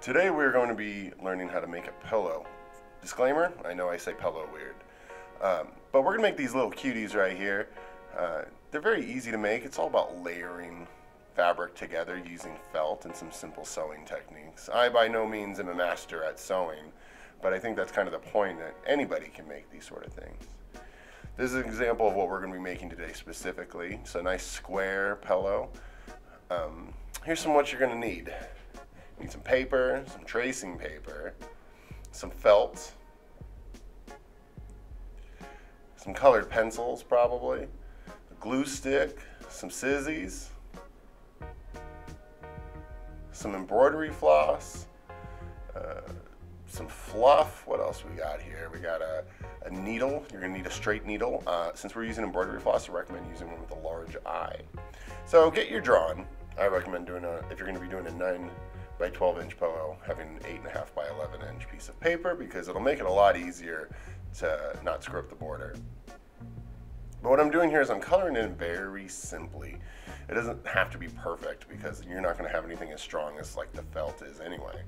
Today we're going to be learning how to make a pillow. Disclaimer, I know I say pillow weird. Um, but we're going to make these little cuties right here. Uh, they're very easy to make. It's all about layering fabric together using felt and some simple sewing techniques. I by no means am a master at sewing, but I think that's kind of the point that anybody can make these sort of things. This is an example of what we're going to be making today specifically. It's a nice square pillow. Um, here's some what you're going to need. Need some paper, some tracing paper, some felt, some colored pencils probably, a glue stick, some scissors, some embroidery floss, uh, some fluff. What else we got here? We got a, a needle. You're gonna need a straight needle. Uh, since we're using embroidery floss, I recommend using one with a large eye. So get your drawn. I recommend doing a, if you're gonna be doing a nine by 12 inch pillow, having an eight and a half by 11 inch piece of paper because it'll make it a lot easier to not screw up the border. But what I'm doing here is I'm coloring in very simply. It doesn't have to be perfect because you're not going to have anything as strong as like the felt is anyway.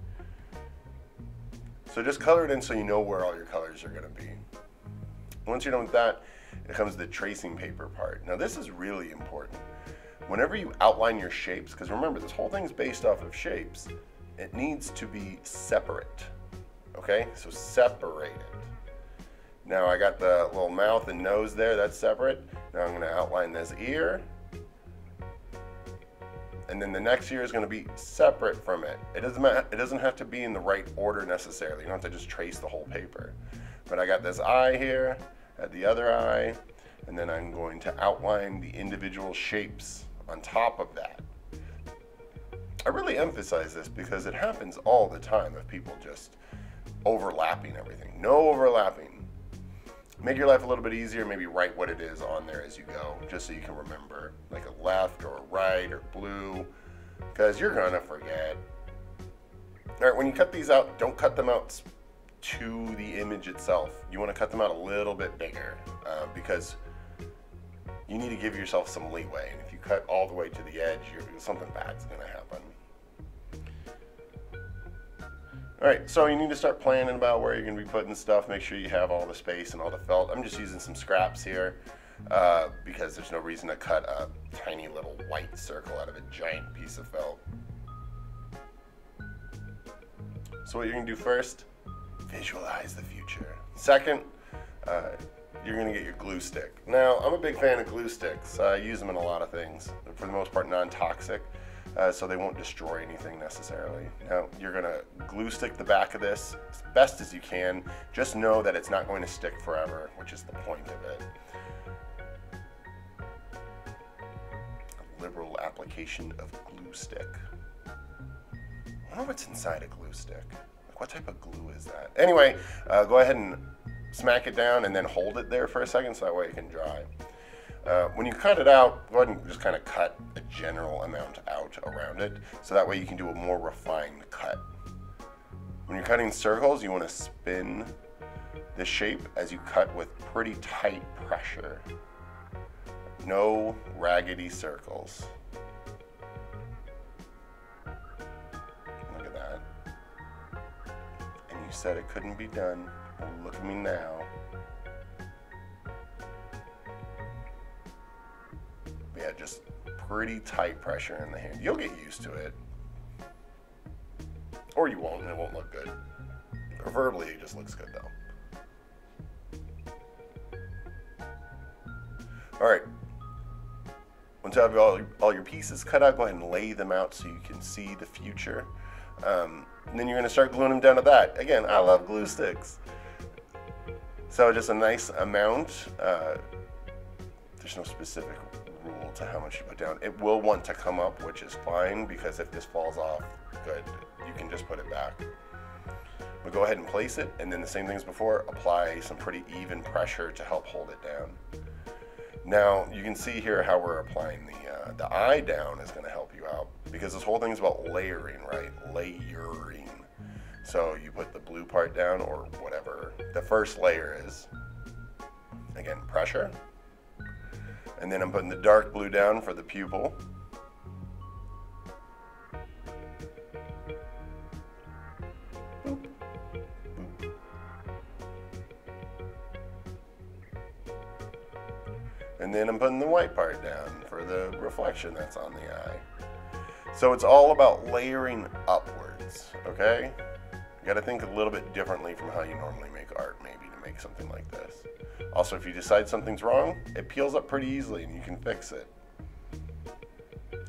So just color it in so you know where all your colors are going to be. Once you're done with that, it comes the tracing paper part. Now this is really important. Whenever you outline your shapes, because remember this whole thing is based off of shapes, it needs to be separate. Okay, so separate it. Now I got the little mouth and nose there, that's separate. Now I'm gonna outline this ear. And then the next ear is gonna be separate from it. It doesn't, it doesn't have to be in the right order necessarily. You don't have to just trace the whole paper. But I got this eye here, at the other eye, and then I'm going to outline the individual shapes on top of that. I really emphasize this because it happens all the time of people just overlapping everything. No overlapping make your life a little bit easier. Maybe write what it is on there as you go, just so you can remember, like a left or a right or blue, because you're gonna forget. All right, when you cut these out, don't cut them out to the image itself. You want to cut them out a little bit bigger uh, because you need to give yourself some leeway. And if you cut all the way to the edge, something bad's gonna happen. All right, so you need to start planning about where you're gonna be putting stuff. Make sure you have all the space and all the felt. I'm just using some scraps here uh, because there's no reason to cut a tiny little white circle out of a giant piece of felt. So what you're gonna do first, visualize the future. Second, uh, you're gonna get your glue stick. Now, I'm a big fan of glue sticks. I use them in a lot of things. They're for the most part non-toxic uh, so they won't destroy anything necessarily. Now you're gonna glue stick the back of this as best as you can. Just know that it's not going to stick forever, which is the point of it. Liberal application of glue stick. I wonder what's inside a glue stick. Like what type of glue is that? Anyway, uh, go ahead and smack it down and then hold it there for a second so that way it can dry. Uh, when you cut it out, go ahead and just kind of cut a general amount out around it, so that way you can do a more refined cut. When you're cutting circles, you want to spin the shape as you cut with pretty tight pressure. No raggedy circles. You said it couldn't be done. Well, look at me now. yeah, just pretty tight pressure in the hand. You'll get used to it. Or you won't, and it won't look good. Preferably, it just looks good though. All right. Once you have all, all your pieces cut out, go ahead and lay them out so you can see the future. Um, then you're going to start gluing them down to that. Again, I love glue sticks. So just a nice amount. Uh, there's no specific rule to how much you put down. It will want to come up, which is fine because if this falls off, good, you can just put it back. But go ahead and place it, and then the same thing as before, apply some pretty even pressure to help hold it down. Now, you can see here how we're applying the, uh, the eye down is going to help you because this whole thing is about layering, right? Layering. So you put the blue part down or whatever. The first layer is, again, pressure. And then I'm putting the dark blue down for the pupil. And then I'm putting the white part down for the reflection that's on the eye. So it's all about layering upwards, okay? You gotta think a little bit differently from how you normally make art, maybe, to make something like this. Also, if you decide something's wrong, it peels up pretty easily and you can fix it.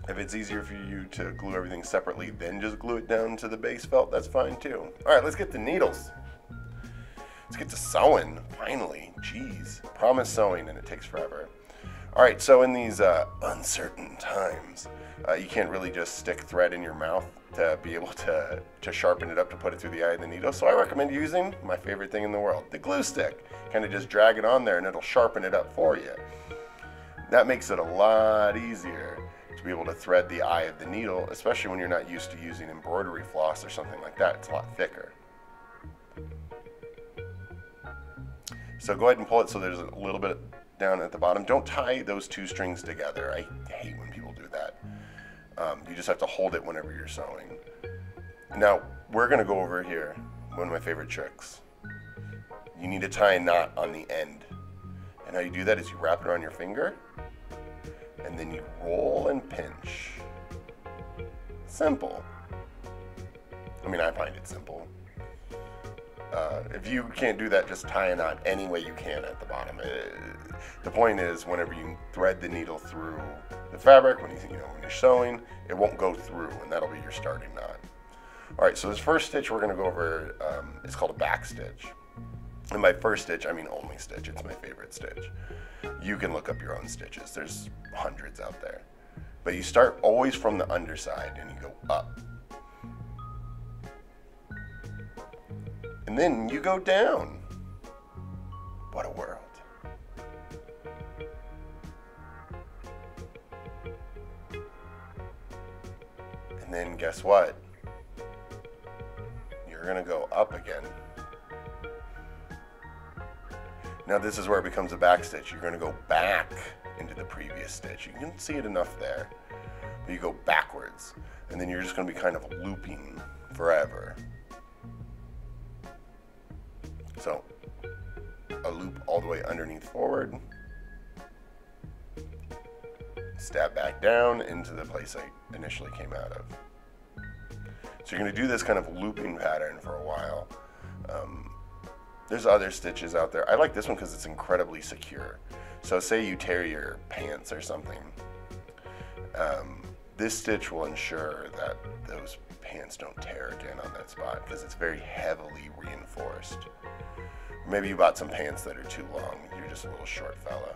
If it's easier for you to glue everything separately, then just glue it down to the base felt, that's fine too. All right, let's get the needles. Let's get to sewing, finally. Jeez, promise sewing and it takes forever. All right, so in these uh, uncertain times, uh, you can't really just stick thread in your mouth to be able to, to sharpen it up to put it through the eye of the needle. So I recommend using my favorite thing in the world, the glue stick. Kind of just drag it on there and it'll sharpen it up for you. That makes it a lot easier to be able to thread the eye of the needle, especially when you're not used to using embroidery floss or something like that. It's a lot thicker. So go ahead and pull it so there's a little bit down at the bottom. Don't tie those two strings together. I hate when people do that. Um, you just have to hold it whenever you're sewing. Now, we're going to go over here, one of my favorite tricks. You need to tie a knot on the end. And how you do that is you wrap it around your finger, and then you roll and pinch. Simple. I mean, I find it simple. Uh, if you can't do that, just tie a knot any way you can at the bottom. It, uh, the point is, whenever you thread the needle through the fabric, when you, you know when you're sewing, it won't go through, and that'll be your starting knot. All right, so this first stitch we're going to go over um, is called a back stitch. And by first stitch, I mean only stitch. It's my favorite stitch. You can look up your own stitches. There's hundreds out there. But you start always from the underside and you go up. And then you go down. What a world. And then guess what? You're going to go up again. Now this is where it becomes a back stitch. You're going to go back into the previous stitch. You can see it enough there. But you go backwards. And then you're just going to be kind of looping forever. A loop all the way underneath forward, stab back down into the place I initially came out of. So you're going to do this kind of looping pattern for a while. Um, there's other stitches out there. I like this one because it's incredibly secure. So say you tear your pants or something. Um, this stitch will ensure that those pants don't tear again on that spot because it's very heavily reinforced. Maybe you bought some pants that are too long. You're just a little short fella.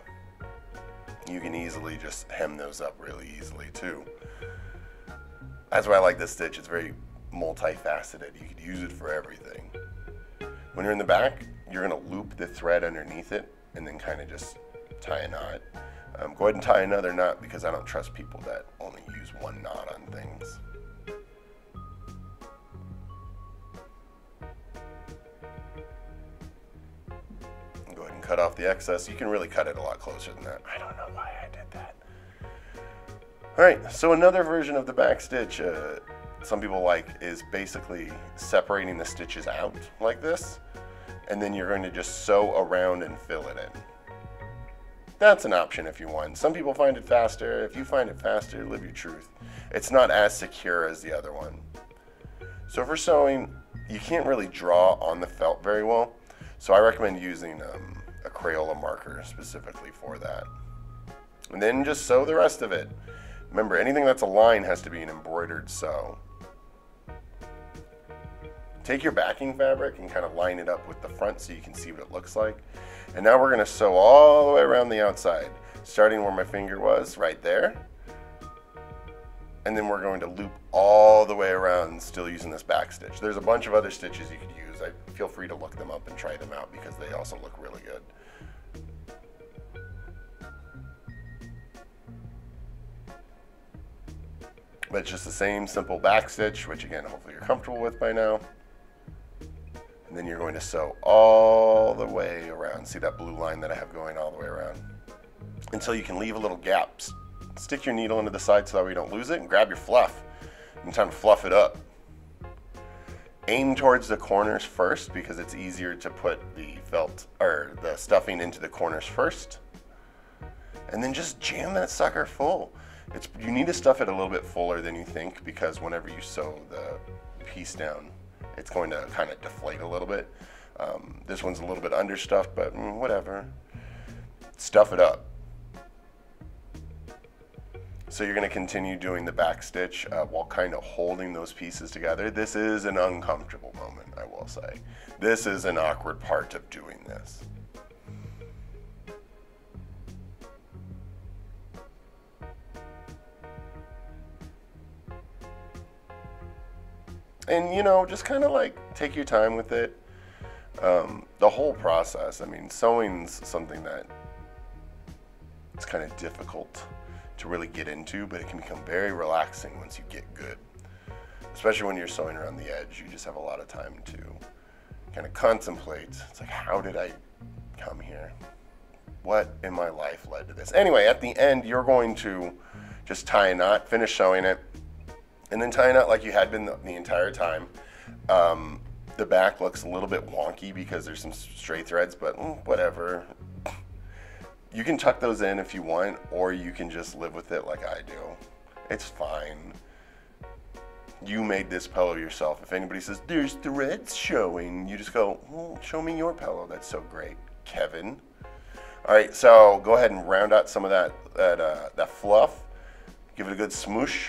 You can easily just hem those up really easily too. That's why I like this stitch. It's very multifaceted. You could use it for everything. When you're in the back, you're gonna loop the thread underneath it and then kind of just tie a knot. Um, go ahead and tie another knot because I don't trust people that only use one knot on things. Cut off the excess. You can really cut it a lot closer than that. I don't know why I did that. All right, so another version of the back stitch uh, some people like is basically separating the stitches out like this, and then you're going to just sew around and fill it in. That's an option if you want. Some people find it faster. If you find it faster, live your truth. It's not as secure as the other one. So for sewing, you can't really draw on the felt very well. So I recommend using um, a Crayola marker specifically for that. And then just sew the rest of it. Remember, anything that's a line has to be an embroidered sew. Take your backing fabric and kind of line it up with the front so you can see what it looks like. And now we're going to sew all the way around the outside, starting where my finger was, right there. And then we're going to loop all the way around, still using this back stitch. There's a bunch of other stitches you could use. I feel free to look them up and try them out because they also look really good. But it's just the same simple back stitch, which again, hopefully you're comfortable with by now. And then you're going to sew all the way around. See that blue line that I have going all the way around? Until you can leave a little gap. Stick your needle into the side so that we don't lose it and grab your fluff. And time to fluff it up. Aim towards the corners first because it's easier to put the felt or the stuffing into the corners first. and then just jam that sucker full. It's you need to stuff it a little bit fuller than you think because whenever you sew the piece down, it's going to kind of deflate a little bit. Um, this one's a little bit understuffed, but mm, whatever. Stuff it up. So you're going to continue doing the back stitch uh, while kind of holding those pieces together. This is an uncomfortable moment, I will say. This is an awkward part of doing this. And you know, just kind of like take your time with it. Um, the whole process. I mean, sewing's something that it's kind of difficult to really get into, but it can become very relaxing once you get good. Especially when you're sewing around the edge, you just have a lot of time to kind of contemplate. It's like, how did I come here? What in my life led to this? Anyway, at the end, you're going to just tie a knot, finish sewing it, and then tie a knot like you had been the, the entire time. Um, the back looks a little bit wonky because there's some stray threads, but mm, whatever. You can tuck those in if you want, or you can just live with it like I do. It's fine. You made this pillow yourself. If anybody says, there's threads showing, you just go, well, show me your pillow. That's so great, Kevin. All right, so go ahead and round out some of that, that, uh, that fluff. Give it a good smoosh.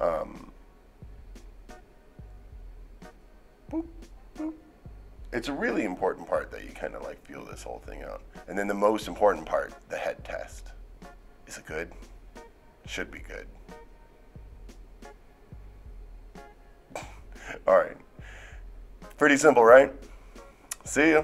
Um, boop. It's a really important part that you kind of like feel this whole thing out. And then the most important part, the head test. Is it good? Should be good. All right. Pretty simple, right? See ya.